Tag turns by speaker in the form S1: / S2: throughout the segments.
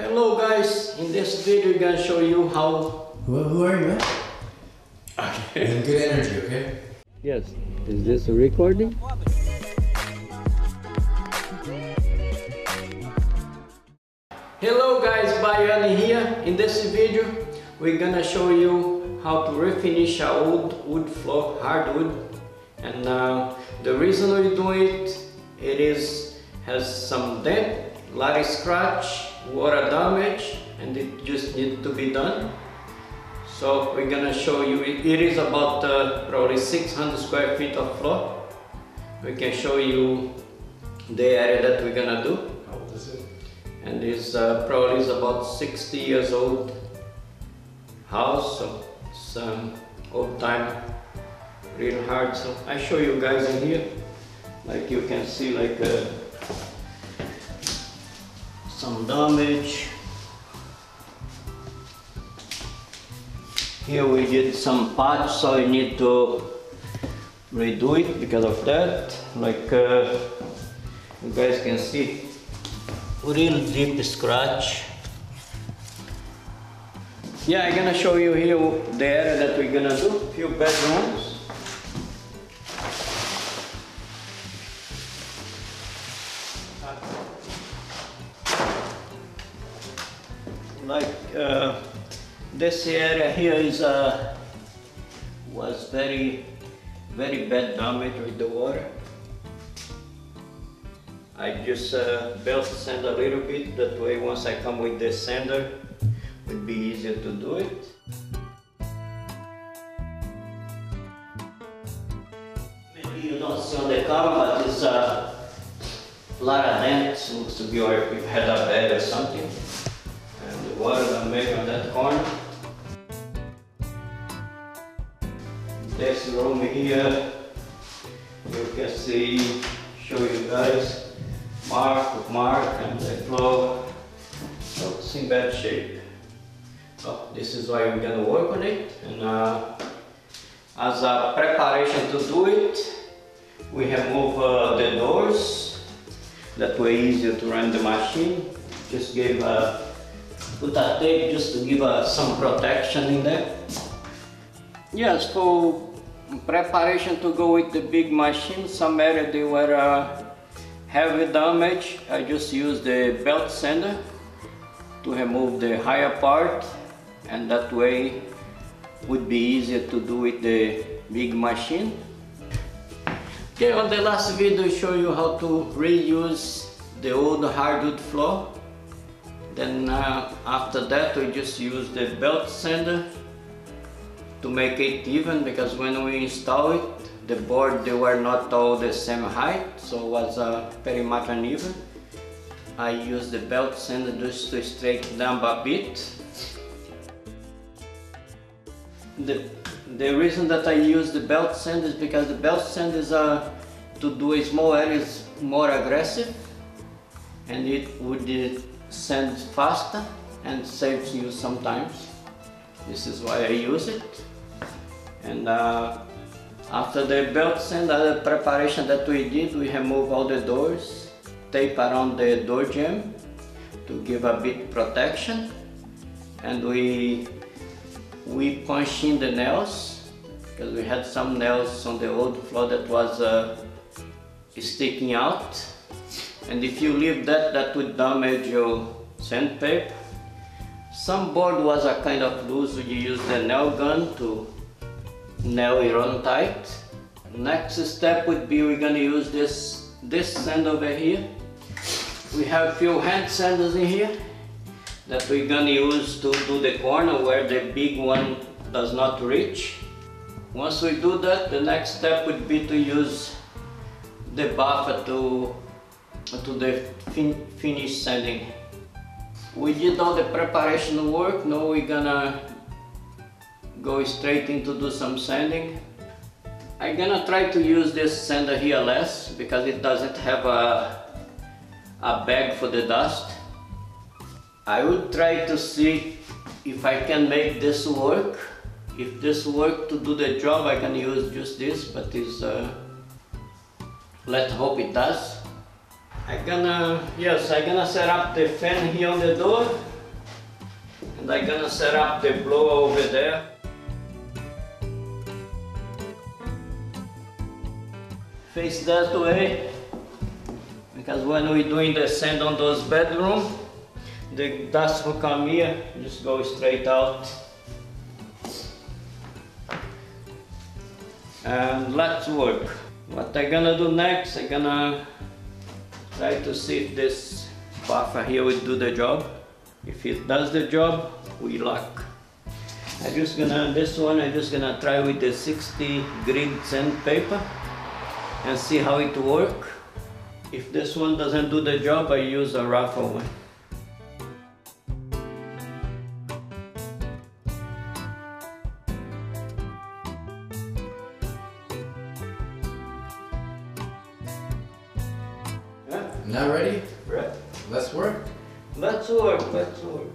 S1: Hello guys, in this video I'm gonna show you how...
S2: Who, who are you, man? Okay. And good energy, okay?
S1: Yes, is this a recording? Hello guys, Bahiano here. In this video we're gonna show you how to refinish a old wood floor, hardwood. And uh, the reason we do it, it is has some dent, a lot of scratch, water damage, and it just need to be done. So we're gonna show you, it is about uh, probably 600 square feet of floor. We can show you the area that we're gonna do.
S2: How old is it?
S1: And this uh, probably is about 60 years old house, so it's um, old time, real hard. So I show you guys in here, like you can see like uh, some damage. Here we did some patch, so we need to redo it because of that. Like uh, you guys can see, real deep scratch. Yeah, I'm gonna show you here the area that we're gonna do. Few bedrooms. This area here is uh, was very very bad damage with the water. I just uh, belt sand a little bit, that way once I come with the sander, it would be easier to do it. Maybe you don't see on the camera, but it's uh, a lot of dents, looks to be where we've had a bed or something. And the water damage on that corner. This room here, you can see, show you guys, mark with mark and the floor. So it's in bad shape. So this is why we're gonna work on it. And uh, as a preparation to do it, we have moved uh, the doors. That way easier to run the machine. Just give a put a tape just to give uh, some protection in there. Yes, for preparation to go with the big machine, some area they were uh, heavy damage. I just used the belt sander to remove the higher part and that way would be easier to do with the big machine. Okay, on the last video I show you how to reuse the old hardwood floor. Then uh, after that we just use the belt sander to make it even because when we install it the board they were not all the same height so it was uh, very much uneven. I used the belt sander just to straighten them a bit. The, the reason that I use the belt sander is because the belt sander is uh, to do a small areas more aggressive and it would uh, sand faster and saves you sometimes. This is why I use it and uh, after the belt sand the preparation that we did we remove all the doors tape around the door jamb to give a bit protection. And we we punch in the nails because we had some nails on the old floor that was uh, sticking out. And if you leave that that would damage your sandpaper. Some board was a kind of loose you use the nail gun to nail it on tight next step would be we're gonna use this this sand over here. We have few hand sanders in here that we're gonna use to do the corner where the big one does not reach. Once we do that the next step would be to use the buffer to to the fin finish sanding. We did all the preparation work. Now we're gonna go straight into do some sanding I'm gonna try to use this sander here less because it doesn't have a, a bag for the dust I will try to see if I can make this work if this work to do the job I can use just this but it's uh, let's hope it does I'm gonna, yes, I'm gonna set up the fan here on the door. And I'm gonna set up the blower over there. Face that way. Because when we're doing the sand on those bedroom, the dust will come here, just go straight out. And let's work. What I'm gonna do next, I'm gonna try to see if this buffer here will do the job. If it does the job, we lock. I'm just gonna, this one, I'm just gonna try with the 60 grit sandpaper and see how it work. If this one doesn't do the job, I use a rougher one.
S2: Now ready?
S1: Right.
S2: Let's work.
S1: Let's work, let's work.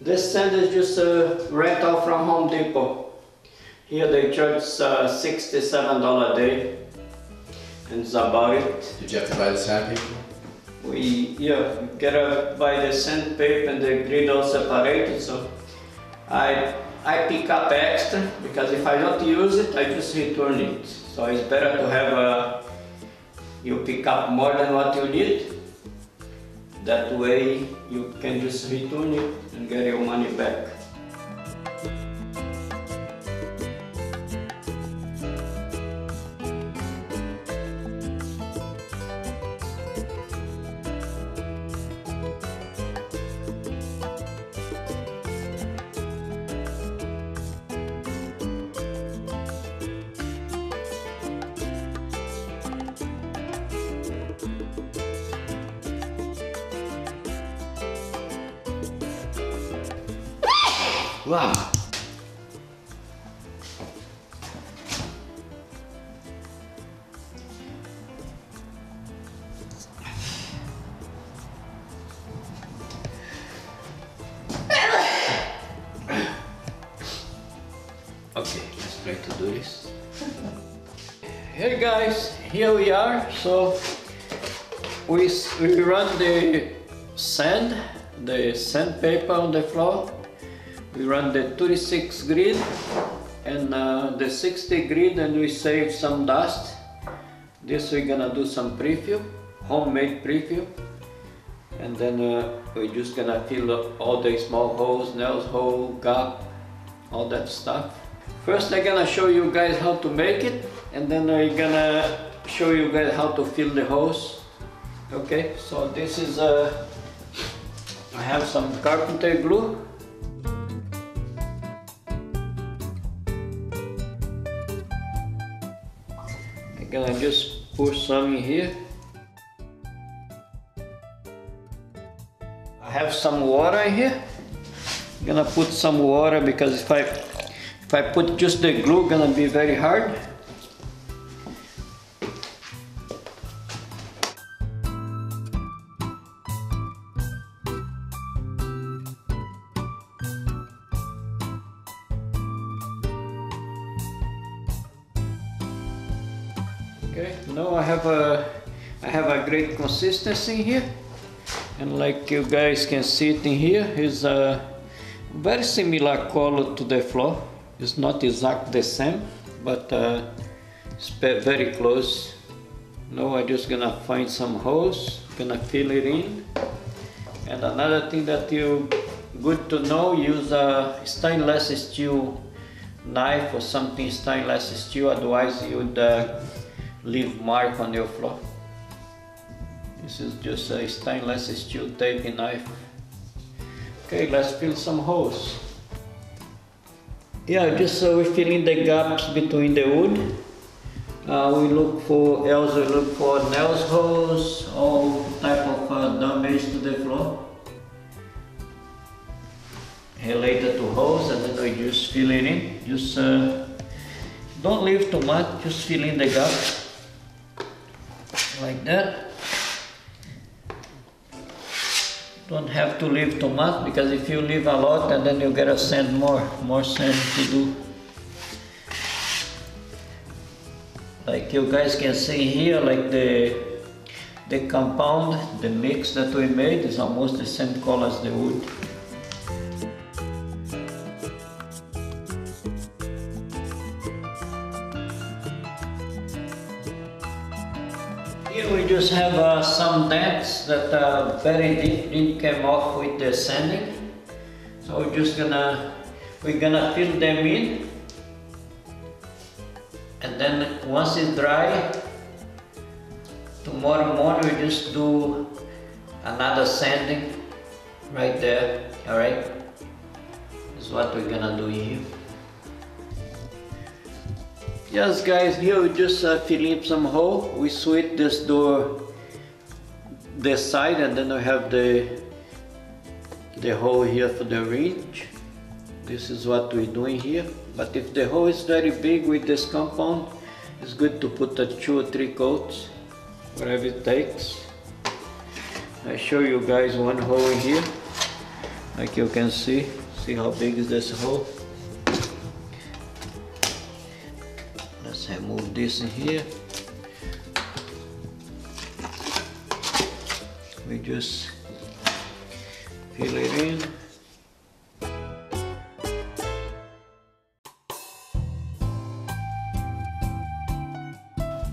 S1: This sand is just a rental from Home Depot. Here they charge uh, $67 a day. And it's about it.
S2: Did you have to buy the sandpaper?
S1: We, yeah, gotta buy the sandpaper and the grid all separated, so I, I pick up extra because if I don't use it, I just return it. So it's better to have a, you pick up more than what you need. That way you can just return it and get your money back.
S2: Wow.
S1: Okay, let's try to do this. Hey guys, here we are. So we, we run the sand, the sandpaper on the floor. We run the 36 grid and uh, the 60 grid and we save some dust. This we're gonna do some preview, homemade preview. And then uh, we're just gonna fill all the small holes, nails hole, gap, all that stuff. First I'm gonna show you guys how to make it and then I'm gonna show you guys how to fill the hose. Okay, so this is uh, I have some carpenter glue. I'm gonna just pour some in here. I have some water in here. I'm gonna put some water because if I if I put just the glue gonna be very hard. Okay, now I have a I have a great consistency here. And like you guys can see it in here is a very similar color to the floor. It's not exact the same but uh, it's very close. Now I'm just gonna find some holes gonna fill it in. And another thing that you good to know use a stainless steel knife or something stainless steel otherwise you'd uh, leave mark on your floor this is just a stainless steel taping knife. Okay, let's fill some holes. Yeah, just so we fill in the gaps between the wood. Uh, we look for, also look for nails holes, all type of uh, damage to the floor. Related to holes and then we just fill it in. Just uh, don't leave too much, just fill in the gap. Like that. Don't have to leave too much because if you leave a lot and then you gotta send more, more sand to do. Like you guys can see here, like the the compound, the mix that we made is almost the same color as the wood. Just have uh, some dents that very deep, didn't come off with the sanding. So we're just gonna, we're gonna fill them in. And then once it's dry, tomorrow morning we just do another sanding right there, all right? This is what we're gonna do here. Yes guys, here we just uh, fill in some hole. We sweep this door this side and then we have the the hole here for the ridge. This is what we're doing here. But if the hole is very big with this compound, it's good to put a two or three coats, whatever it takes. I show you guys one hole here, like you can see. See how big is this hole? This in here. We just fill it in.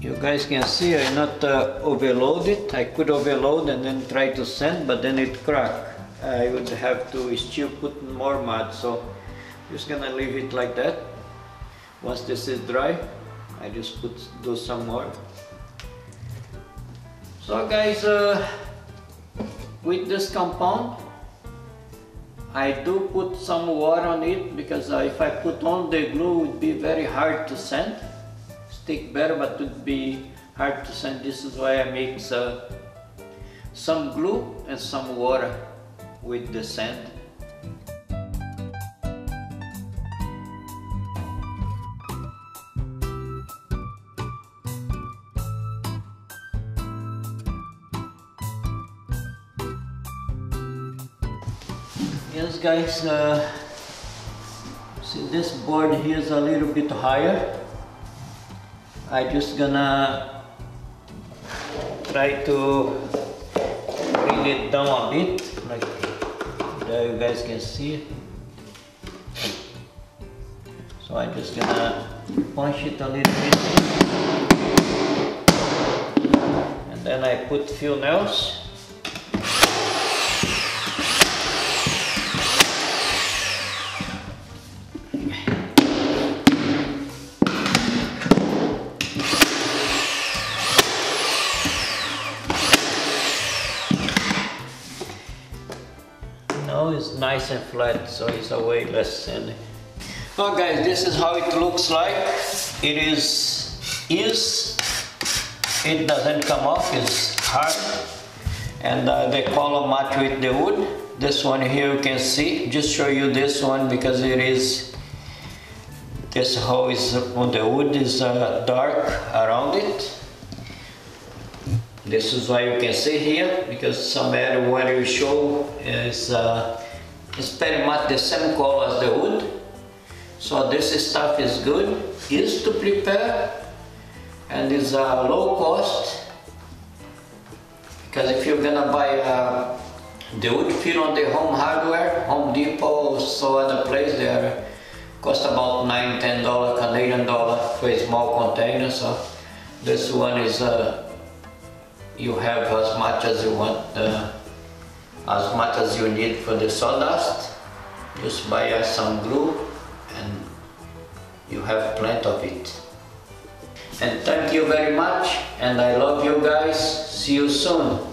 S1: You guys can see I not uh, overload it. I could overload and then try to sand, but then it crack. I would have to still put more mud, so just gonna leave it like that. Once this is dry, I just put do some more. So guys, uh, with this compound, I do put some water on it because uh, if I put on the glue, it would be very hard to sand. Stick better, but it would be hard to sand. This is why I mix uh, some glue and some water with the sand. Yes guys, uh, see this board here is a little bit higher. I just gonna try to bring it down a bit, like there you guys can see. So I'm just gonna punch it a little bit. And then I put few nails. Nice and flat, so it's a way less sandy. Oh guys, this is how it looks like. It is, is, it doesn't come off, it's hard. And uh, the color match with the wood. This one here you can see, just show you this one because it is, this hole is, on the wood is uh, dark around it. This is why you can see here, because some area where you show is, uh, is very much the same color as the wood. So this stuff is good, easy to prepare, and is uh, low cost. Because if you're gonna buy uh, the wood fill on the Home Hardware, Home Depot, so other place, there, cost about nine, ten dollar Canadian dollar for a small container. So this one is uh, you have as much as you want, uh, as much as you need for the sawdust. Just buy us some glue and you have plenty of it. And thank you very much and I love you guys. See you soon.